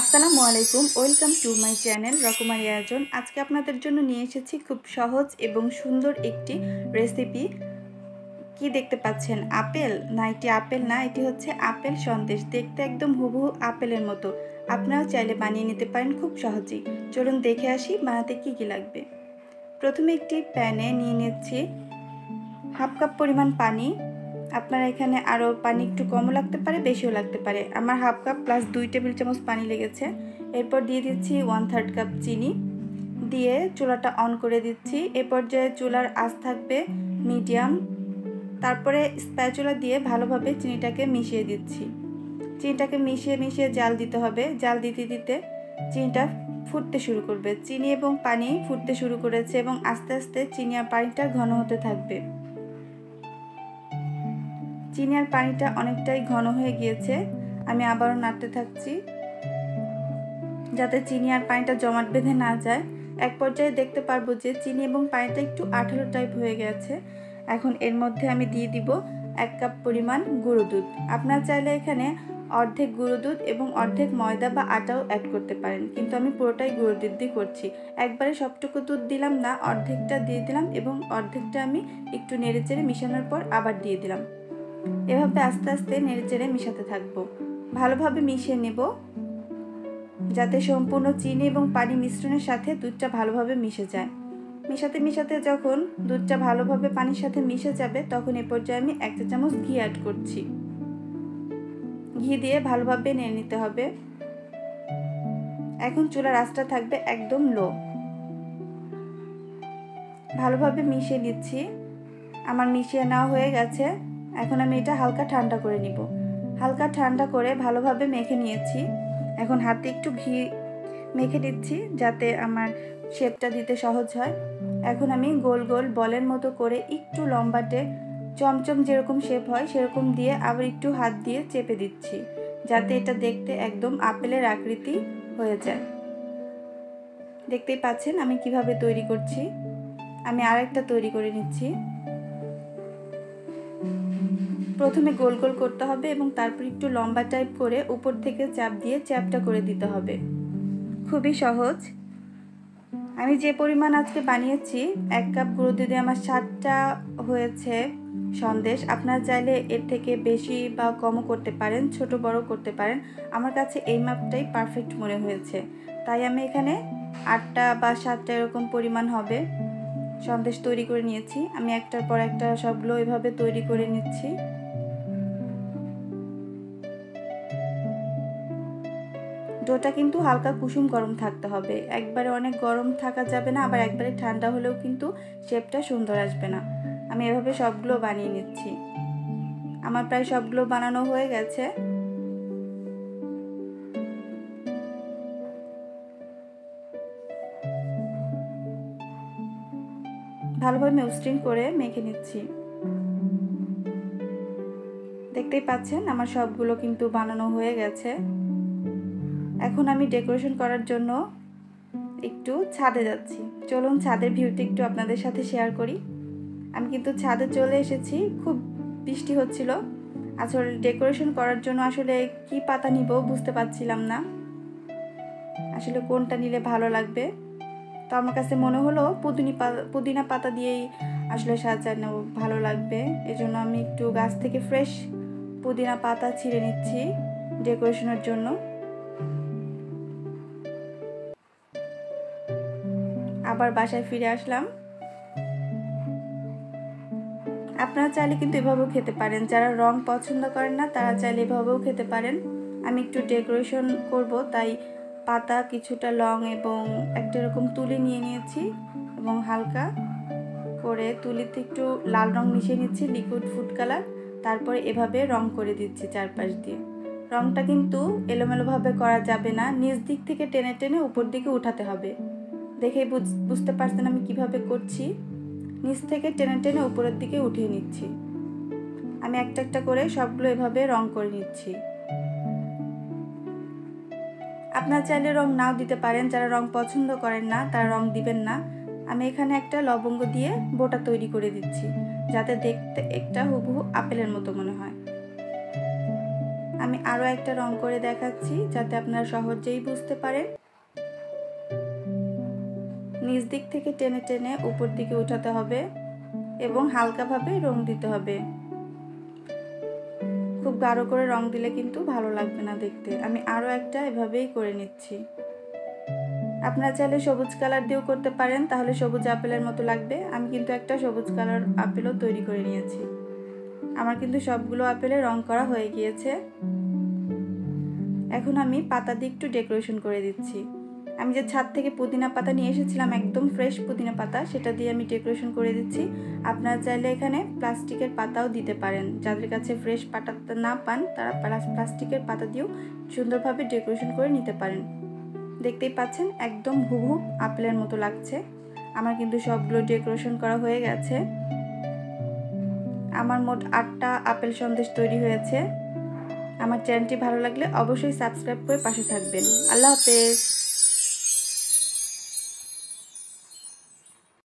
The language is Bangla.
আসসালামু আলাইকুম, ওয়েলকাম টু মাই চ্যানেল রকমারি আয়োজন আজকে আপনাদের জন্য নিয়ে এসেছি খুব সহজ এবং সুন্দর একটি রেসিপি। কি দেখতে পাচ্ছেন? আপেল? না, এটি আপেল না, এটি হচ্ছে আপেল সন্দেশ। দেখতে একদম হুবহু আপেলের মতো। আপনারাও চাইলে বানিয়ে নিতে পারেন খুব সহজেই। চলুন দেখে আসি বানাতে কি কি লাগবে। প্রথমে একটি প্যানে নিয়ে নিচ্ছি হাফ কাপ পরিমাণ পানি আপনার এখানে আরও পানি একটু কমও লাগতে পারে, বেশিও লাগতে পারে। আমার হাফ কাপ প্লাস দুই টেবিল চামচ পানি লেগেছে। এরপর দিয়ে দিচ্ছি ওয়ান থার্ড কাপ চিনি। দিয়ে চুলাটা অন করে দিচ্ছি। এ পর্যায়ে চুলার আঁচ থাকবে মিডিয়াম তারপরে স্প্যাচুলা দিয়ে ভালোভাবে চিনিটাকে মিশিয়ে দিচ্ছি। চিনিটাকে মিশিয়ে মিশিয়ে জাল দিতে হবে। জাল দিতে দিতে চিনিটা ফুটতে শুরু করবে। চিনি এবং পানি ফুটতে শুরু করেছে এবং আস্তে আস্তে চিনি আর পানিটা ঘন হতে থাকবে। চিনি আর পানিটা অনেকটাই ঘন হয়ে গিয়েছে। আমি আবারও নাড়তে থাকছি যাতে চিনি আর পানিটা জমাট বেঁধে না যায়। এক পর্যায়ে দেখতে পারব যে চিনি এবং পানিটা একটু আঠালো টাইপ হয়ে গেছে। এখন এর মধ্যে আমি দিয়ে দিব এক কাপ পরিমাণ গুঁড়ো দুধ। আপনার চাইলে এখানে অর্ধেক গুঁড়ো দুধ এবং অর্ধেক ময়দা বা আটাও অ্যাড করতে পারেন। কিন্তু আমি পুরোটাই গুঁড়ো দুধ দিয়ে করছি। একবারে সবটুকু দুধ দিলাম না, অর্ধেকটা দিয়ে দিলাম এবং অর্ধেকটা আমি একটু নেড়ে চেড়ে মিশানোর পর আবার দিয়ে দিলাম। এভাবে আস্তে আস্তে নেড়ে চেড়ে মিশাতে থাকব। ভালোভাবে মিশিয়ে নেব। যাতে সম্পূর্ণ চিনি এবং পানি মিশ্রণের সাথে দুধটা ভালোভাবে মিশে যায়। মিশাতে মিশাতে যখন দুধটা ভালোভাবে পানির সাথে মিশে যাবে, তখন এ পর্যায়ে আমি একটা চামচ ঘি অ্যাড করছি। ঘি দিয়ে ভালোভাবে নিয়ে নিতে হবে। এখন চুলার আঁচটা থাকবে একদম লো। ভালোভাবে মিশিয়ে নিচ্ছি। আমার মিশিয়ে নেওয়া হয়ে গেছে। এখন আমি এটা হালকা ঠান্ডা করে নিব। হালকা ঠান্ডা করে ভালোভাবে মেখে নিয়েছি। এখন হাতে একটু ঘি মেখে দিচ্ছি যাতে আমার শেপটা দিতে সহজ হয়। এখন আমি গোল গোল বলের মতো করে একটু লম্বাটে চমচম যেরকম শেপ হয় সেরকম দিয়ে আবার একটু হাত দিয়ে চেপে দিচ্ছি। যাতে এটা দেখতে একদম আপেলের আকৃতি হয়ে যায়। দেখতেই পাচ্ছেন আমি কীভাবে তৈরি করছি। আমি আরেকটা তৈরি করে নিচ্ছি। প্রথমে গোল গোল করতে হবে এবং তারপর একটু লম্বা টাইপ করে উপর থেকে চাপ দিয়ে চ্যাপটা করে দিতে হবে। খুবই সহজ। আমি যে পরিমাণ আজকে বানিয়েছি, এক কাপ গুঁড়ো দুধে আমার সাতটা হয়েছে সন্দেশ, আপনারা চাইলে এর থেকে বেশি বা কমও করতে পারেন, ছোট বড় করতে পারেন। আমার কাছে এই মাপটাই পারফেক্ট মনে হয়েছে। তাই আমি এখানে আটটা বা সাতটা এরকম পরিমাণ হবে সন্দেশ তৈরি করে নিয়েছি। আমি একটার পর একটা সবগুলো এভাবে তৈরি করে নিচ্ছি। ডোটা কিন্তু হালকা কুসুম গরম থাকতে হবে। একবারে অনেক গরম থাকা যাবে না, আবার একবারে ঠান্ডা হলেও কিন্তু শেপটা সুন্দর আসবে না। আমি এভাবে সবগুলো বানিয়ে নিচ্ছি। আমার প্রায় সবগুলো বানানো হয়ে গেছে। ভালোভাবে মসৃণ করে মেখে নিচ্ছি। দেখতেই পাচ্ছেন, আমার সবগুলো কিন্তু বানানো হয়ে গেছে। এখন আমি ডেকোরেশন করার জন্য একটু ছাদে যাচ্ছি। চলুন ছাদের ভিউটি একটু আপনাদের সাথে শেয়ার করি। আমি কিন্তু ছাদে চলে এসেছি, খুব বৃষ্টি হচ্ছিল। আসলে ডেকোরেশন করার জন্য আসলে কি পাতা নিব বুঝতে পারছিলাম না। আসলে কোনটা নিলে ভালো লাগবে? তো আমার কাছে মনে হলো পুদিনি পুদিনা পাতা দিয়েই আসলে সাজানো ভালো লাগবে। এজন্য আমি একটু গাছ থেকে ফ্রেশ পুদিনা পাতা ছিঁড়ে নিচ্ছি ডেকোরেশনের জন্য। আবার বাসায় ফিরে আসলাম। আপনারা চাইলে কিন্তু এভাবেও খেতে পারেন। যারা রং পছন্দ করেন না, তারা চাইলে এভাবেও খেতে পারেন। আমি একটু ডেকোরেশন করব, তাই পাতা কিছুটা লং এবং একটা এরকম তুলি নিয়ে নিয়েছি এবং হালকা করে তুলিতে একটু লাল রং মিশিয়ে নিচ্ছি লিকুইড ফুড কালার তারপরে এভাবে রং করে দিচ্ছি চারপাশ দিয়ে। রংটা কিন্তু এলোমেলোভাবে করা যাবে না। নিচ দিক থেকে টেনে টেনে উপর দিকে উঠাতে হবে। দেখেই বুঝতে পারছেন আমি কীভাবে করছি? নিচ থেকে টেনে টেনে উপরের দিকে উঠিয়ে নিচ্ছি। আমি একটা একটা করে সবগুলো এভাবে রং করে নিচ্ছি। আপনার চাইলে রং নাও দিতে পারেন, যারা রং পছন্দ করেন না, তারা রং দিবেন না। আমি এখানে একটা লবঙ্গ দিয়ে বোটা তৈরি করে দিচ্ছি, যাতে দেখতে একটা হুবহু আপেলের মতো মনে হয়। আমি আরও একটা রং করে দেখাচ্ছি, যাতে আপনারা সহজেই বুঝতে পারেন। নিচ দিক থেকে টেনে টেনে উপর দিকে উঠাতে হবে এবং হালকাভাবে রং দিতে হবে। খুব গাঢ় করে রং দিলে কিন্তু ভালো লাগবে না দেখতে। আমি আরও একটা এভাবেই করে নিচ্ছি। আপনারা চাইলে সবুজ কালার দিয়েও করতে পারেন, তাহলে সবুজ আপেলের মতো লাগবে। আমি কিন্তু একটা সবুজ কালার আপেলও তৈরি করে নিয়েছি। আমার কিন্তু সবগুলো আপেলে রং করা হয়ে গিয়েছে। এখন আমি পাতা দিয়ে একটু ডেকোরেশন করে দিচ্ছি। আমি যে ছাদ থেকে পুদিনা পাতা নিয়ে এসেছিলাম, একদম ফ্রেশ পুদিনা পাতা, সেটা দিয়ে আমি ডেকোরেশন করে দিচ্ছি। আপনারা চাইলে এখানে প্লাস্টিকের পাতাও দিতে পারেন। যাদের কাছে ফ্রেশ পাতা না পান, তারা প্লাস্টিকের পাতা দিয়েও সুন্দরভাবে ডেকোরেশন করে নিতে পারেন। দেখতেই পাচ্ছেন, একদম হুবহু আপেলের মতো লাগছে। আমার কিন্তু সবগুলো ডেকোরেশন করা হয়ে গেছে। আমার মোট আটটা আপেল সন্দেশ তৈরি হয়েছে। আমার চ্যানেলটি ভালো লাগলে অবশ্যই সাবস্ক্রাইব করে পাশে থাকবেন। আল্লাহ হাফেজ।